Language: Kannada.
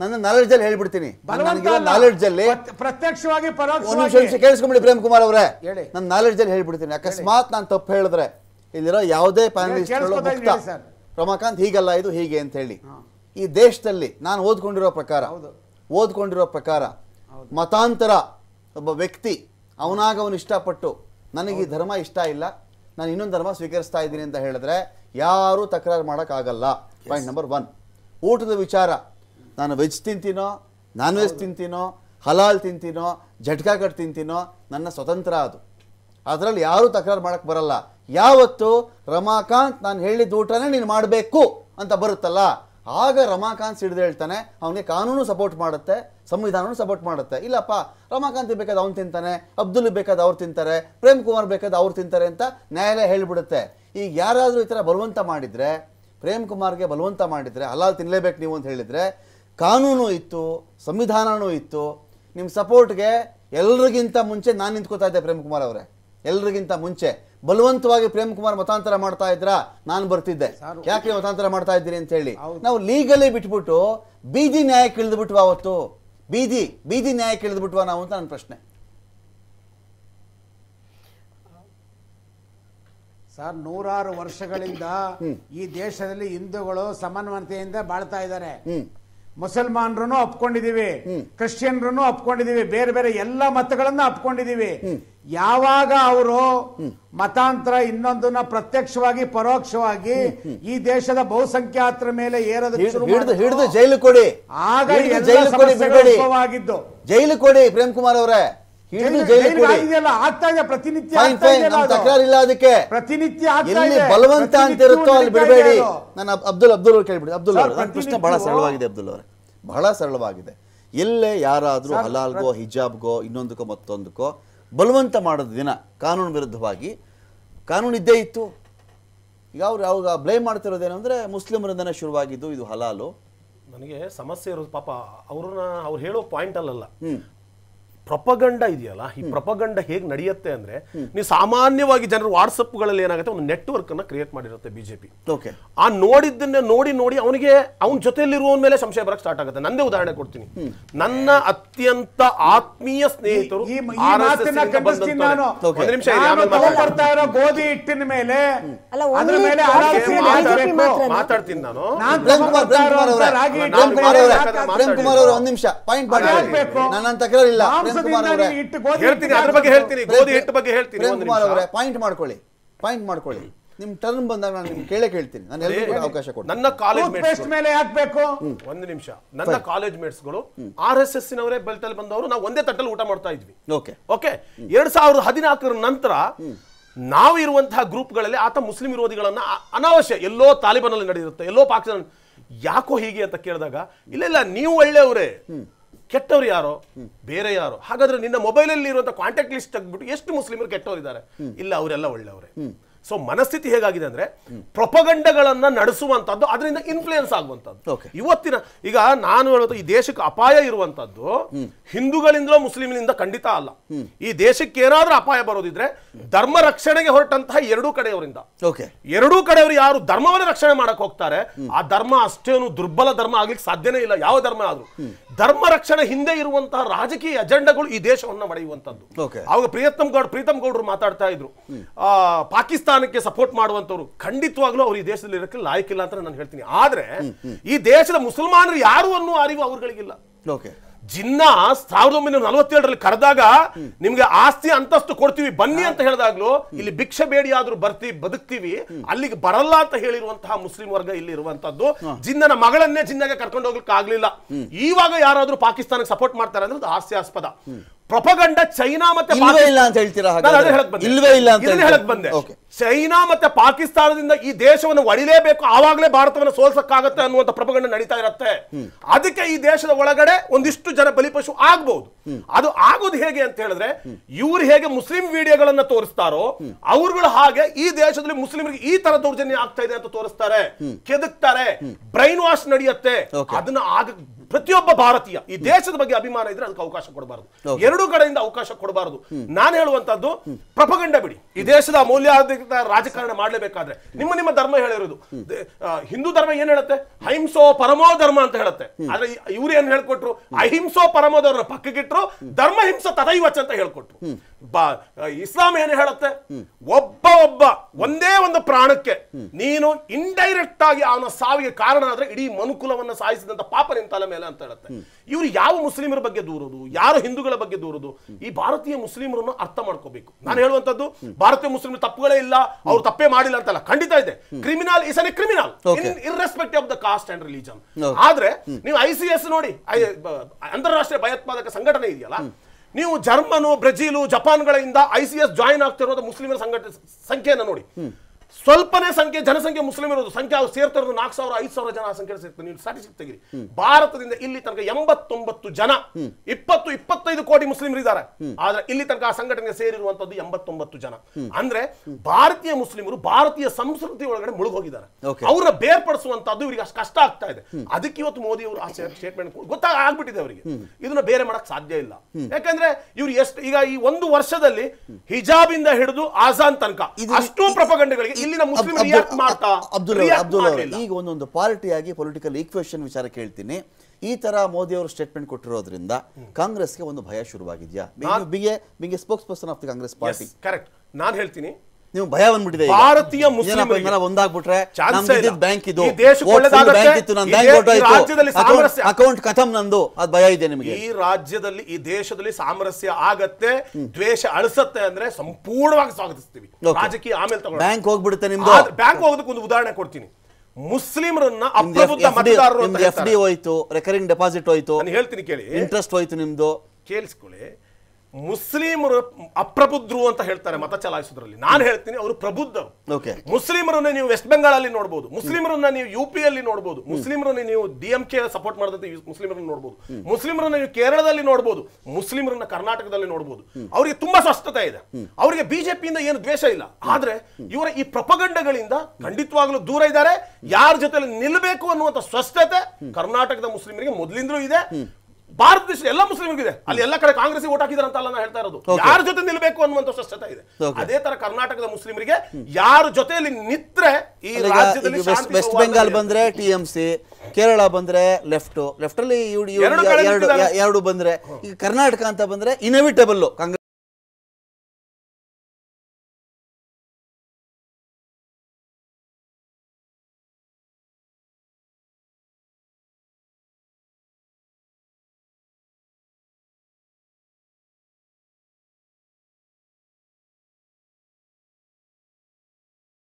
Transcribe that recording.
ನನ್ನ ನಾಲೆಡ್ಜ್ ಅಲ್ಲಿ ಹೇಳ್ಬಿಡ್ತೀನಿ. ನಾಲೆಡ್ಜ್ ಅಲ್ಲಿ. ಪ್ರತ್- ಪ್ರತ್ಯಕ್ಷವಾಗಿ ಒಂದು ನಿಮಿಷ ಕೇಳಿಸ್ಕೊಂಬಿಡಿ ಪ್ರೇಮ್ ಕುಮಾರ್ ಅವರೇ. ನನ್ನ ನಾಲೆಡ್ಜ್ ಅಲ್ಲಿ ಹೇಳ್ಬಿಡ್ತೀನಿ. ಅಕಸ್ಮಾತ್ ನಾನು ತಪ್ಪು ಹೇಳಿದ್ರೆ ಇಲ್ಲಿರೋ ಯಾವುದೇ ಪ್ಯಾನಲಿಸ್ಟ್ಗಳು ಕೇಳಿಸ್ಕೊತಾ ಮುಕ್ತ. ಸರ್. ರಮಾಕಾಂತ್ ಹೀಗಲ್ಲ ಇದು ಹೀಗೆ ಅಂತ ಹೇಳಿ. ಈ ದೇಶದಲ್ಲಿ ನಾನು ಓದ್ಕೊಂಡಿರೋ ಪ್ರಕಾರ ಓದ್ಕೊಂಡಿರೋ ಪ್ರಕಾರ ಮತಾಂತರ ಒಬ್ಬ ವ್ಯಕ್ತಿ ಅವನಾಗ ಅವನು ಇಷ್ಟಪಟ್ಟು ನನಗೆ ಈ ಧರ್ಮ ಇಷ್ಟ ಇಲ್ಲ ನಾನು ಇನ್ನೊಂದು ಧರ್ಮ ಸ್ವೀಕರಿಸ್ತಾ ಇದ್ದೀನಿ ಅಂತ ಹೇಳಿದ್ರೆ ಯಾರೂ ತಕರಾರು ಮಾಡೋಕ್ಕಾಗಲ್ಲ. ಪಾಯಿಂಟ್ ನಂಬರ್ ಒನ್ ಊಟದ ವಿಚಾರ. ನಾನು ವೆಜ್ ತಿಂತೀನೋ ನಾನ್ ವೆಜ್ ತಿಂತೀನೋ ಹಲಾಲ್ ತಿಂತೀನೋ ಜಟ್ಕಾ ಕಟ್ ತಿಂತೀನೋ ನನ್ನ ಸ್ವತಂತ್ರ ಅದು. ಅದರಲ್ಲಿ ಯಾರೂ ತಕರಾರು ಮಾಡಕ್ಕೆ ಬರಲ್ಲ. ಯಾವತ್ತು ರಮಾಕಾಂತ್ ನಾನು ಹೇಳಿದ ಊಟನೇ ನೀನು ಮಾಡಬೇಕು ಅಂತ ಬರುತ್ತಲ್ಲ ಆಗ ರಮಾಕಾಂತ್ ಸಿಡಿದು ಹೇಳ್ತಾನೆ ಅವನಿಗೆ ಕಾನೂನು ಸಪೋರ್ಟ್ ಮಾಡುತ್ತೆ ಸಂವಿಧಾನನು ಸಪೋರ್ಟ್ ಮಾಡುತ್ತೆ. ಇಲ್ಲಪ್ಪ ರಮಾಕಾಂತ್ ಬೇಕಾದ ಅವ್ನು ತಿಂತಾನೆ ಅಬ್ದುಲ್ ಬೇಕಾದ ಅವ್ರು ತಿಂತಾರೆ ಪ್ರೇಮ್ ಕುಮಾರ್ ಬೇಕಾದ ಅವ್ರು ತಿಂತಾರೆ ಅಂತ ನ್ಯಾಯಾಲಯ ಹೇಳಿಬಿಡುತ್ತೆ. ಈಗ ಯಾರಾದರೂ ಈ ಥರ ಬಲವಂತ ಮಾಡಿದರೆ ಪ್ರೇಮ್ ಕುಮಾರ್ಗೆ ಬಲವಂತ ಮಾಡಿದರೆ ಹಲಾಲ್ ತಿನ್ನಲೇಬೇಕು ನೀವು ಅಂತ ಹೇಳಿದರೆ ಕಾನೂನು ಇತ್ತು ಸಂವಿಧಾನನೂ ಇತ್ತು. ನಿಮ್ಮ ಸಪೋರ್ಟ್ಗೆ ಎಲ್ರಿಗಿಂತ ಮುಂಚೆ ನಾನು ನಿಂತ್ಕೋತಾ ಇದ್ದೆ ಪ್ರೇಮ್ ಕುಮಾರ್ ಅವರೇ. ಎಲ್ರಿಗಿಂತ ಮುಂಚೆ. ಬಲವಂತವಾಗಿ ಪ್ರೇಮ್ ಕುಮಾರ್ ಮತಾಂತರ ಮಾಡ್ತಾ ಇದ್ರ? ನಾನು ಬರ್ತಿದ್ದೆ. ಯಾಕೆ ಮತಾಂತರ ಮಾಡ್ತಾ ಇದ್ದೀರಿ ಅಂತ ಹೇಳಿ ನಾವು ಲೀಗಲಿ ಬಿಟ್ಬಿಟ್ಟು ಬೀದಿ ನ್ಯಾಯಕ್ಕೆ ಬಿಟ್ವಾ ಅವತ್ತು? ಬೀದಿ ಬೀದಿ ನ್ಯಾಯಕ್ಕೆ ಬಿಟ್ವಾ ನಾವು ಅಂತ ನನ್ನ ಪ್ರಶ್ನೆ. ಸರ್ ನೂರಾರು ವರ್ಷಗಳಿಂದ ಈ ದೇಶದಲ್ಲಿ ಹಿಂದೂಗಳು ಸಮನ್ವಯತೆಯಿಂದ ಬಾಳ್ತಾ ಇದ್ದಾರೆ. ಮುಸಲ್ಮಾನರು ಒಪ್ಕೊಂಡಿದೀವಿ ಕ್ರಿಶ್ಚಿಯನ್ರು ಅಪ್ಕೊಂಡಿದೀವಿ ಬೇರೆ ಬೇರೆ ಎಲ್ಲ ಮತಗಳನ್ನ ಅಪ್ಕೊಂಡಿದೀವಿ ಯಾವಾಗ ಅವರು ಮತಾಂತರ ಇನ್ನೊಂದನ್ನ ಪ್ರತ್ಯಕ್ಷವಾಗಿ ಪರೋಕ್ಷವಾಗಿ ಈ ದೇಶದ ಬಹುಸಂಖ್ಯಾತರ ಮೇಲೆ ಏರೋದಕ್ಕೆ ಶುರು ಹಿಡಿದು ಹಿಡಿದು ಜೈಲು ಕೊಡಿ. ಆಗ ಜೈಲು ಕೊಡಿ ಜೈಲು ಕೊಡಿ ಪ್ರೇಮ್ ಕುಮಾರ್ ಅವರೇ. ಪ್ರತಿನಿತ್ಯ. ತಕರಾರು ಇಲ್ಲ ಅದಕ್ಕೆ. ಪ್ರತಿನಿತ್ಯ ಎಲ್ಲಿ. ಬಲವಂತ ಅಂತ ಇರುತ್ತೋ ಅಲ್ಲಿ ಬಿಡಬೇಡಿ. ನಾನು ಅಬ್ದುಲ್ ಅಬ್ದುಲ್ ಅವ್ರು ಕೇಳಿಬಿಡಿ. ಅಬ್ದುಲ್ ಅವರು. ನನ್ನ ಪ್ರಶ್ನೆ ಬಹಳ ಸರಳವಾಗಿದೆ ಅಬ್ದುಲ್ ಅವರೇ. ಬಹಳ ಸರಳವಾಗಿದೆ. ಎಲ್ಲೇ ಯಾರಾದರೂ ಗೋ ಹಲಾಲ್ಗೋ ಹಿಜಾಬ್ಗೋ ಇನ್ನೊಂದಕ್ಕೋ ಮತ್ತೊಂದಕ್ಕೋ ಬಲವಂತ ಮಾಡೋದು ದಿನ. ಕಾನೂನು ವಿರುದ್ಧವಾಗಿ. ಕಾನೂನು ಇದ್ದೇ ಇತ್ತು. ಈಗ ಅವ್ರು ಅವಾಗ ಬ್ಲೇಮ್ ಮಾಡ್ತಿರೋದೇನು ಅಂದ್ರೆ ಮುಸ್ಲಿಮರಿಂದನೇ ಶುರುವಾಗಿದ್ದು ಇದು ಹಲಾಲು. ನನಗೆ ಸಮಸ್ಯೆ ಇರೋದು ಪಾಪ ಅವ್ರನ್ನ ಅವ್ರು ಹೇಳೋ ಪಾಯಿಂಟ್ ಅಲ್ಲಲ್ಲ. ಹ್ಮ್. ಪ್ರಪಗಂಡ ಇದೆಯಲ್ಲ ಈ ಪ್ರಪಗಂಡ ಹೇಗೆ ನಡೆಯುತ್ತೆ ಅಂದ್ರೆ ನೀವು ಸಾಮಾನ್ಯವಾಗಿ ಜನರು ವಾಟ್ಸಪ್ಗಳಲ್ಲಿ ಏನಾಗುತ್ತೆ ಒಂದು ನೆಟ್ವರ್ಕ್ ಅನ್ನ ಕ್ರಿಯೇಟ್ ಮಾಡಿರುತ್ತೆ ಬಿಜೆಪಿ. ಓಕೆ. ಆ ನೋಡಿದ್ದನ್ನೇ ನೋಡಿ ನೋಡಿ ಅವನಿಗೆ ಅವನ ಜೊತೆಯಲ್ಲಿರುವವನ ಮೇಲೆ ಸಂಶಯ ಬರಕ್ ಸ್ಟಾರ್ಟ್ ಆಗುತ್ತೆ. ನಂದೇ ಉದಾಹರಣೆ ಕೊಡ್ತೀನಿ. ನನ್ನ ಅತ್ಯಂತ ಆತ್ಮೀಯ ಸ್ನೇಹಿತರು ನಿಮಿಷ ಗೋಧಿ ಹಿಟ್ಟಿನ ಮೇಲೆ ಮಾತಾಡ್ತೀನಿ ನಾನು. ಒಂದ್ ನಿಮಿಷ. ಪಾಯಿಂಟ್ ನೀನು ಹೇಳ್ತೀನಿ ಅದ್ರ ಬಗ್ಗೆ ಹೇಳ್ತೀನಿ ಪ್ರೇಮ್- ಗೋಧಿ ಹಿಟ್ಟು ಬಗ್ಗೆ ಹೇಳ್ತೀನಿ ಪಾಯಿಂಟ್ ಮಾಡ್ಕೊಳ್ಳಿ ಪಾಯಿಂಟ್ ಮಾಡ್ಕೊಳ್ಳಿ. ನಿಮ್ ಟರ್ನ್ ಬಂದಾಗ ನಾನು ನಿಮ್ಗೆ ಕೇಳೇ ಕೇಳ್ತೀನಿ. ನಾನು ಎಲ್ಲರಿಗೂ ಅವಕಾಶ ಕೊಡ್ತೀನಿ. ನನ್ನ ಕಾಲೇಜ್ ಮೇಟ್ಸ್ ಮೇಲೆ ಹಾಕ್ಬೇಕು. ಒಂದು ನಿಮಿಷ. ನನ್ನ ಕಾಲೇಜ್ ಮೇಟ್ಸ್ಗಳು ಆರ್ ಎಸ್ ಎಸ್ ನವರೇ ಬೆಲ್ಟಲ್ಲಿ ಬಂದವರು ನಾವು ಒಂದೇ ತಟ್ಟಲ್ಲಿ ಊಟ ಮಾಡ್ತಾ ಇದ್ವಿ. ಓಕೆ ಓಕೆ ಎರಡ್ ಸಾವಿರದ ಹದಿನಾಲ್ಕರ ನಂತರ ನಾವು ಇರುವಂತಹ ಗ್ರೂಪ್ಗಳಲ್ಲಿ ಆತ ಮುಸ್ಲಿಂ ವಿರೋಧಿಗಳನ್ನ ಅನಾವಶ್ಯ ಎಲ್ಲೋ ತಾಲಿಬಾನಲ್ಲಿ ನಡೆಯುತ್ತೆ ಎಲ್ಲೋ ಪಾಕಿಸ್ತಾನ ಯಾಕೋ ಹೀಗೆ ಅಂತ ಕೇಳಿದಾಗ ಇಲ್ಲ ಇಲ್ಲ ನೀವು ಒಳ್ಳೆಯವರೇ. ಕೆಟ್ಟವ್ರು ಯಾರೋ, ಬೇರೆ ಯಾರೋ, ಹಾಗಾದ್ರೆ ನಿನ್ನ ಮೊಬೈಲಲ್ಲಿ ಇರುವಂತ ಕಾಂಟ್ಯಾಕ್ಟ್ ಲಿಸ್ಟ್ ತೆಗೆದ್ಬಿಟ್ಟು ಎಷ್ಟು ಮುಸ್ಲಿಮರು ಕೆಟ್ಟವ್ರು ಇದ್ದಾರೆ ಇಲ್ಲ, ಅವರೆಲ್ಲ ಒಳ್ಳೆಯವರೇ. ಸೊ ಮನಸ್ಥಿತಿ ಹೇಗಾಗಿದೆ ಅಂದ್ರೆ ಪ್ರೊಪಗಂಡಗಳನ್ನ ನಡೆಸುವಂತದ್ದು ಅದರಿಂದ ಇನ್ಫ್ಲೂಯೆನ್ಸ್ ಆಗುವಂತದ್ದು. ಇವತ್ತಿನ ಈಗ ನಾನು ಹೇಳೋದು ಈ ದೇಶಕ್ಕೆ ಅಪಾಯ ಇರುವಂತದ್ದು ಹಿಂದೂಗಳಿಂದಲೋ ಮುಸ್ಲಿಂನಿಂದ ಖಂಡಿತ ಅಲ್ಲ. ಈ ದೇಶಕ್ಕೆ ಏನಾದ್ರೂ ಅಪಾಯ ಬರೋದಿದ್ರೆ ಧರ್ಮ ರಕ್ಷಣೆಗೆ ಹೊರಟಂತಹ ಎರಡೂ ಕಡೆಯವರಿಂದ. ಎರಡೂ ಕಡೆಯವರು ಯಾರು ಧರ್ಮವನ್ನ ರಕ್ಷಣೆ ಮಾಡಕ್ ಹೋಗ್ತಾರೆ ಆ ಧರ್ಮ ಅಷ್ಟೇನು ದುರ್ಬಲ ಧರ್ಮ ಆಗ್ಲಿಕ್ಕೆ ಸಾಧ್ಯನೇ ಇಲ್ಲ ಯಾವ ಧರ್ಮ ಆದ್ರೂ. ಧರ್ಮ ರಕ್ಷಣೆ ಹಿಂದೆ ಇರುವಂತಹ ರಾಜಕೀಯ ಅಜೆಂಡಗಳು ಈ ದೇಶವನ್ನ ಮಡೆಯುವಂತದ್ದು. ಅವಾಗ ಪ್ರಿಯತಮ್ ಗೌಡ್ ಪ್ರೀತಮ್ ಗೌಡ್ರು ಮಾತಾಡ್ತಾ ಇದ್ರು. ಆ, ಪಾಕಿಸ್ತಾನಕ್ಕೆ ಸಪೋರ್ಟ್ ಮಾಡುವಂತವ್ರು ಖಂಡಿತವಾಗ್ಲೂ ಅವ್ರು ಈ ದೇಶದಲ್ಲಿ ಇರಕ್ಕೆ ಲಾಯಕ್ಕಿಲ್ಲ ಅಂತ ನಾನು ಹೇಳ್ತೀನಿ. ಆದ್ರೆ ಈ ದೇಶದ ಮುಸಲ್ಮಾನರು ಯಾರು ಅನ್ನೋ ಅರಿವು ಅವ್ರಗಳಿಗಿಲ್ಲ. ಓಕೆ. ಜಿನ್ನ ಸಾವಿರದ ಒಂಬೈನೂರ ನಲವತ್ತೇಳರಲ್ಲಿ ಕರೆದಾಗ ನಿಮ್ಗೆ ಆಸ್ತಿ ಅಂತಸ್ತು ಕೊಡ್ತೀವಿ ಬನ್ನಿ ಅಂತ ಹೇಳಿದಾಗ್ಲೂ ಇಲ್ಲಿ ಭಿಕ್ಷೆ ಬೇಡಿ ಆದ್ರೂ ಬರ್ತೀವಿ ಬದುಕ್ತೀವಿ ಅಲ್ಲಿಗೆ ಬರಲ್ಲ ಅಂತ ಹೇಳಿರುವಂತಹ ಮುಸ್ಲಿಂ ವರ್ಗ ಇಲ್ಲಿ ಇರುವಂತದ್ದು ಜಿನ್ನನ ಮಗಳನ್ನೇ ಜಿನ್ನಗೆ ಕರ್ಕೊಂಡು ಹೋಗ್ಲಿಕ್ಕೆ ಆಗ್ಲಿಲ್ಲ. ಇವಾಗ ಯಾರಾದ್ರೂ ಪಾಕಿಸ್ತಾನಕ್ಕೆ ಸಪೋರ್ಟ್ ಮಾಡ್ತಾರೆ ಅಂದ್ರೆ ಅದು ಹಾಸ್ಯಾಸ್ಪದ. ಪ್ರೊಪಗಂಡ ಚೈನಾ ಮತ್ತೆ ಇಲ್ವೇ ಇಲ್ಲ ಅಂತ ಹೇಳ್ತೀರಾ. ಇಲ್ವೇ ಇಲ್ಲ ಅಂತ? ಹೇಳಕ್ ಬಂದೆ. ಚೈನಾ ಮತ್ತೆ ಪಾಕಿಸ್ತಾನದಿಂದ ಈ ದೇಶವನ್ನು ಒಡಿಲೇಬೇಕು ಆವಾಗಲೇ ಭಾರತವನ್ನು ಸೋಲ್ಸಕ್ಕಾಗತ್ತೆ ಅನ್ನುವಂತ ಪ್ರಪಗಂಡ ನಡೀತಾ ಇರತ್ತೆ. ಅದಕ್ಕೆ ಈ ದೇಶದ ಒಳಗಡೆ ಒಂದಿಷ್ಟು ಜನ ಬಲಿಪಶು ಆಗ್ಬಹುದು ಅದು ಆಗೋದು ಹೇಗೆ ಅಂತ ಹೇಳಿದ್ರೆ ಇವ್ರು ಹೇಗೆ ಮುಸ್ಲಿಂ ವಿಡಿಯೋಗಳನ್ನ ತೋರಿಸ್ತಾರೋ ಅವ್ರುಗಳು ಹಾಗೆ ಈ ದೇಶದಲ್ಲಿ ಮುಸ್ಲಿಮರಿಗೆ ಈ ತರ ದೌರ್ಜನ್ಯ ಆಗ್ತಾ ಇದೆ ಅಂತ ತೋರಿಸ್ತಾರೆ. ಕೆದಕ್ತಾರೆ. ಬ್ರೈನ್ ವಾಶ್ ನಡೆಯುತ್ತೆ. ಅದನ್ನ ಆಗ ಪ್ರತಿಯೊಬ್ಬ ಭಾರತೀಯ ಈ ದೇಶದ ಬಗ್ಗೆ ಅಭಿಮಾನ ಇದ್ರೆ ಅದಕ್ಕೆ ಅವಕಾಶ ಕೊಡಬಾರದು. ಎರಡು ಕಡೆಯಿಂದ ಅವಕಾಶ ಕೊಡಬಾರದು. ನಾನು ಹೇಳುವಂತದ್ದು ಪ್ರಪಗಂಡ ಬಿಡಿ. ಈ ದೇಶದ ಮೌಲ್ಯಾಧಾರಿತ ರಾಜಕಾರಣ ಮಾಡಲೇಬೇಕಾದ್ರೆ ನಿಮ್ಮ ನಿಮ್ಮ ಧರ್ಮ ಹೇಳಿರೋದು. ಹಿಂದೂ ಧರ್ಮ ಏನ್ ಹೇಳುತ್ತೆ? ಅಹಿಂಸೋ ಪರಮೋ ಧರ್ಮ ಅಂತ ಹೇಳುತ್ತೆ. ಆದ್ರೆ ಇವ್ರು ಏನ್ ಹೇಳ್ಕೊಟ್ರು? ಅಹಿಂಸೋ ಪರಮೋ ಧರ್ಮ ಪಕ್ಕಕ್ಕಿಟ್ರು ಧರ್ಮ ಹಿಂಸ ತದೈವಚ ಅಂತ ಹೇಳ್ಕೊಟ್ರು. ಬಾ ಇಸ್ಲಾಂ ಏನ್ ಹೇಳುತ್ತೆ? ಒಬ್ಬ ಒಬ್ಬ ಒಂದೇ ಒಂದು ಪ್ರಾಣಕ್ಕೆ ನೀನು ಇಂಡೈರೆಕ್ಟ್ ಆಗಿ ಅವನ ಸಾವಿಗೆ ಕಾರಣ ಆದ್ರೆ ಇಡೀ ಮನುಕುಲವನ್ನ ಸಾಯಿಸಿದಂತ ಪಾಪ ನಿನ್ ತಲೆ ಮೇಲೆ. ಅಂತ ಹೇಳುತ್ತೆ. ಇವರು ಯಾವ ಮುಸ್ಲಿಮರ ಬಗ್ಗೆ ದೂರುದು ಯಾರು ಹಿಂದೂಗಳ ಬಗ್ಗೆ ದೂರುದು ಈ ಭಾರತೀಯ ಮುಸ್ಲಿಮರನ್ನು ಅರ್ಥ ಮಾಡ್ಕೋಬೇಕು. ನಾನು ಹೇಳುವಂತದ್ದು ಭಾರತೀಯ ಮುಸ್ಲಿಮರು ತಪ್ಪುಗಳೇ ಇಲ್ಲ ಅವ್ರು ತಪ್ಪೇ ಮಾಡಿಲ್ಲ ಅಂತಲ್ಲ. ಖಂಡಿತ ಇದೆ. Criminal is an criminal irrespect irrespective of the caste and religion ಆದ್ರೆ ನೀವು ಐ ಸಿ ಎಸ್ ನೋಡಿ ಅಂತಾರಾಷ್ಟ್ರೀಯ ಭಯೋತ್ಪಾದಕ ಸಂಘಟನೆ ಇದೆಯಲ್ಲ ನೀವು ಜರ್ಮನು ಬ್ರೆಜಿಲು ಜಪಾನ್ಗಳಿಂದ ಐ ಸಿ ಎಸ್ ಜಾಯಿನ್ ಆಗ್ತಿರೋದು ಮುಸ್ಲಿಮರ ಸಂಘಟನೆ ಸಂಖ್ಯೆಯನ್ನು ನೋಡಿ. ಸ್ವಲ್ಪನೇ ಸಂಖ್ಯೆ ಜನಸಂಖ್ಯೆ ಮುಸ್ಲಿಮರದು ಸಂಖ್ಯೆ ಅವ್ರು ಸೇರ್ತಿರೋದು ನಾಲ್ಕು ಸಾವಿರ ಐದು ಸಾವಿರ ಜನ ಸಂಖ್ಯೆ ಸೇರ್ತಾರೆ ನೀವು ಸ್ಟಾಟಿಸ್ಟಿಕ್ ತೆಗಿರಿ. ಭಾರತದಿಂದ ಇಲ್ಲಿ ತನಕ ಎಂಬತ್ತೊಂಬತ್ತು ಜನ ಇಪ್ಪತ್ತು ಇಪ್ಪತ್ತೈದು ಕೋಟಿ ಮುಸ್ಲಿಮರು ಇದ್ದಾರೆ. ಆದ್ರೆ ಇಲ್ಲಿ ತನಕ ಆ ಸಂಘಟನೆಗೆ ಸೇರಿರುವಂತದ್ದು ಎಂಬತ್ತೊಂಬತ್ತು ಜನ. ಅಂದ್ರೆ ಭಾರತೀಯ ಮುಸ್ಲಿಮರು ಭಾರತೀಯ ಸಂಸ್ಕೃತಿ ಒಳಗಡೆ ಮುಳುಗೋಗಿದ್ದಾರೆ. ಅವರ ಅವ್ರನ್ನ ಬೇರ್ಪಡಿಸುವಂತದ್ದು ಇವರಿಗೆ ಅಷ್ಟು ಕಷ್ಟ ಆಗ್ತಾ ಇದೆ. ಅದಕ್ಕೆ ಇವತ್ತು ಮೋದಿ ಅವರು ಆ ಸ್ಟೇಟ್ಮೆಂಟ್ ಗೊತ್ತಾಗ್ಬಿಟ್ಟಿದೆ ಅವರಿಗೆ. ಇದನ್ನ ಬೇರೆ ಮಾಡಕ್ ಸಾಧ್ಯ ಇಲ್ಲ. ಯಾಕಂದ್ರೆ ಇವ್ರು ಎಷ್ಟು ಈಗ ಈ ಒಂದು ವರ್ಷದಲ್ಲಿ ಹಿಜಾಬ್ ಇಂದ ಹಿಡಿದು ಆಜಾನ್ ತನಕ ಅಷ್ಟು ಪ್ರಪಗಂಡಗಳಿಗೆ ಇಲ್ಲಿನ ಮುಸ್ಲಿಂ ಅಬ್ದುಲ್- ರಿಯಾಕ್ಟ್ ಮಾಡ್ತಾ? ಅಬ್ದುಲ್ ಅವರೇ, ಈಗ ಒಂದೊಂದು ಪಾರ್ಟಿಯಾಗಿ ಪೊಲಿಟಿಕಲ್ ಈಕ್ವೇಶನ್ ವಿಚಾರ ಕೇಳ್ತೀನಿ. ಈ ತರ ಮೋದಿ ಅವರು ಸ್ಟೇಟ್ಮೆಂಟ್ ಕೊಟ್ಟಿರೋದ್ರಿಂದ ಕಾಂಗ್ರೆಸ್ಗೆ ಒಂದು ಭಯ ಶುರುವಾಗಿದ್ಯಾ? ಬಿಗೆ ಬಿಗೆ spokesperson of the Congress party. Correct ನಾನ್ ಹೇಳ್ತೀನಿ ನೀವು ಭಯ ಬಂದ್ಬಿಟ್ಟಿದೆ ಭಾರತೀಯ ಮುಸ್ಲಿಮರ ಒಂದಾಗ್ಬಿಟ್ರೆ? ಬ್ಯಾಂಕ್ ಇದು. ಬ್ಯಾಂಕ್ ಇತ್ತು ನನ್ನ ಬ್ಯಾಂಕ್ ಅಕೌಂಟ್ ಕಥಮ್ ನಂದು. ಅದು ಭಯ ಇದೆ ನಿಮಗೆ. ಈ ರಾಜ್ಯದಲ್ಲಿ ಈ ದೇಶದಲ್ಲಿ ಸಾಮರಸ್ಯ ಆಗತ್ತೆ ದ್ವೇಷ ಅಳಿಸತ್ತೆ ಅಂದ್ರೆ ಸಂಪೂರ್ಣವಾಗಿ ಸ್ವಾಗತಿಸ್ತೀವಿ. ರಾಜಕೀಯ ಆಮೇಲೆ ಬ್ಯಾಂಕ್ ಹೋಗ್ಬಿಡುತ್ತೆ ನಿಮ್ದು. ಬ್ಯಾಂಕ್ ಹೋಗೋದಕ್ಕೆ ಒಂದು ಉದಾಹರಣೆ ಕೊಡ್ತೀನಿ. ಮುಸ್ಲಿಮರನ್ನ ಅಪ್ರಬುದ್ಧ ಮತದಾರರು ಎಫ್ ಡಿ. ಹೋಯ್ತು ರೆಕರಿಂಗ್ ಡೆಪಾಸಿಟ್ ಹೋಯ್ತು. ನಾನು ಹೇಳ್ತೀನಿ ಕೇಳಿ. ಇಂಟ್ರೆಸ್ಟ್ ಹೋಯ್ತು ನಿಮ್ದು. ಕೇಳಿಸ್ಕೊಳ್ಳಿ. ಮುಸ್ಲಿಮರು ಅಪ್ರಬುದ್ಧರು ಅಂತ ಹೇಳ್ತಾರೆ ಮತ ಚಲಾಯಿಸೋದ್ರಲ್ಲಿ ನಾನು ಹೇಳ್ತೀನಿ ಅವರು ಪ್ರಬುದ್ಧರು. ಮುಸ್ಲಿಮರನ್ನ ನೀವು ವೆಸ್ಟ್ ಬೆಂಗಾಲ್ ಅಲ್ಲಿ ನೋಡಬಹುದು ಮುಸ್ಲಿಮರನ್ನ ನೀವು ಯು ಪಿ ಅಲ್ಲಿ ನೋಡಬಹುದು ಮುಸ್ಲಿಮರನ್ನ ನೀವು ಡಿ ಎಂ ಕೆ ಸಪೋರ್ಟ್ ಮಾಡಿದಂತೆ ಮುಸ್ಲಿಮರನ್ನ ನೋಡಬಹುದು ಮುಸ್ಲಿಮರನ್ನ ನೀವು ಕೇರಳದಲ್ಲಿ ನೋಡಬಹುದು ಮುಸ್ಲಿಮರನ್ನ ಕರ್ನಾಟಕದಲ್ಲಿ ನೋಡಬಹುದು ಅವರಿಗೆ ತುಂಬಾ ಸ್ಪಷ್ಟತೆ ಇದೆ. ಅವರಿಗೆ ಬಿಜೆಪಿಯಿಂದ ಏನು ದ್ವೇಷ ಇಲ್ಲ. ಆದ್ರೆ ಇವರ ಈ ಪ್ರಪಗಂಡಗಳಿಂದ ಖಂಡಿತವಾಗ್ಲೂ ದೂರ ಇದ್ದಾರೆ. ಯಾರ ಜೊತೆ ನಿಲ್ಲಬೇಕು ಅನ್ನುವಂತ ಸ್ವಸ್ಥತೆ ಕರ್ನಾಟಕದ ಮುಸ್ಲಿಮರಿಗೆ ಮೊದಲಿಂದಲೂ ಇದೆ. ಭಾರತ ದೇಶದ ಎಲ್ಲ ಇದೆ ಅಲ್ಲಿ ಎಲ್ಲ ಕಡೆ ಕಾಂಗ್ರೆಸ್ ಓಟ್ ಹಾಕಿದಾರೆ ಅಂತ ಅಲ್ಲ ನಾನು ಹೇಳ್ತಾ ಇರೋದು. ಯಾರ ಜೊತೆ ನಿಲ್ಬೇಕು ಅನ್ನುವಂತ ಸ್ವಚ್ಛತೆ ಇದೆ. ಅದೇ ತರ ಕರ್ನಾಟಕದ ಮುಸ್ಲಿಮರಿಗೆ ಯಾರ ಜೊತೆಯಲ್ಲಿ ನಿತ್ರೆ ಈ ರಾಜ್ಯದಲ್ಲಿ ವೆಸ್ಟ್ ಬೆಂಗಾಲ್ ಬಂದ್ರೆ ಟಿ ಎಂ ಸಿ ಕೇರಳ ಬಂದ್ರೆ ಲೆಫ್ಟ್ ಲೆಫ್ಟ್ ಅಲ್ಲಿ. ಎರಡು ಬಂದ್ರೆ ಈಗ ಕರ್ನಾಟಕ ಅಂತ ಬಂದ್ರೆ ಇನ್ಎವಿಟಬಲ್ ಕಾಂಗ್ರೆಸ್